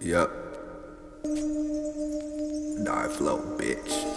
Yep. 9Flow, bitch.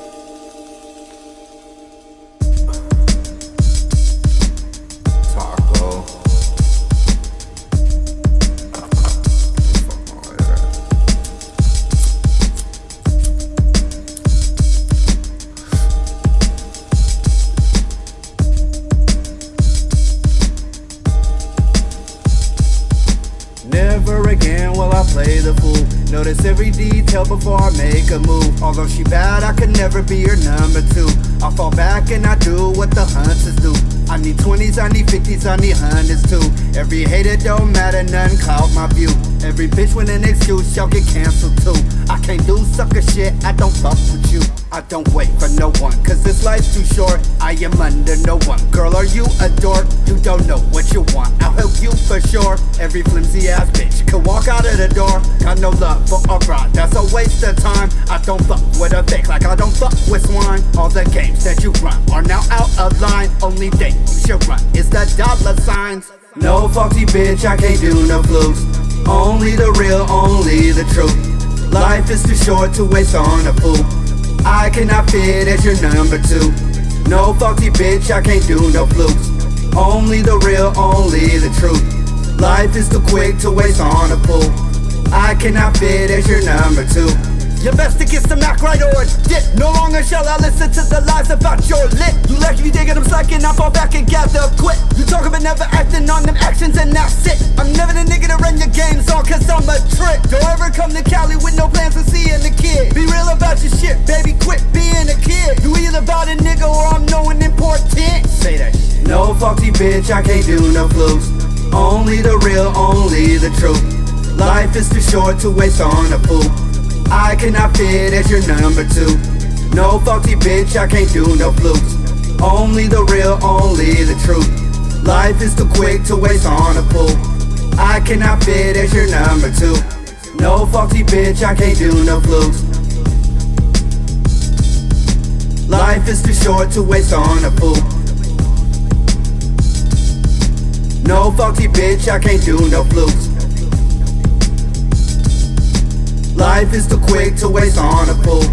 Notice every detail before I make a move. Although she bad, I could never be her number two. I fall back and I do what the hunters do. I need 20s, I need 50s, I need hundreds too. Every hater don't matter, none cloud my view. Every bitch with an excuse, y'all get canceled too. I do sucker shit, I don't fuck with you. I don't wait for no one, cause this life's too short. I am under no one. Girl, are you a dork? You don't know what you want. I'll help you for sure. Every flimsy ass bitch can walk out of the door. Got no love for a broad, that's a waste of time. I don't fuck with a fake like I don't fuck with swine. All the games that you run are now out of line. Only thing you should run is the dollar signs. No faulty bitch, I can't do no flukes. Only the real, only the truth. Life is too short to waste on a fool. I cannot fit as your number two. No faulty bitch, I can't do no flukes. Only the real, only the truth. Life is too quick to waste on a fool. I cannot fit as your number two. You best get some act right or a dip. No longer shall I listen to the lies about your lip. You like me digging, I'm slacking, I fall back and gather quit. You talk about never acting on them actions and that's it. I'm never the nigga to run your games on cause I'm a trick. Don't ever come to Cali with no plans for seeing the kid. Be real about your shit, baby, quit being a kid. You either about a nigga or I'm knowing important. Say that shit. No faulty bitch, I can't do no flukes. Only the real, only the truth. Life is too short to waste on a fool. I cannot fit as your number two. No faulty bitch, I can't do no flukes. Only the real, only the truth. Life is too quick to waste on a fool. I cannot fit as your number two. No faulty bitch, I can't do no flukes. Life is too short to waste on a fool. No faulty bitch, I can't do no flukes. Life is too quick to waste on a fool.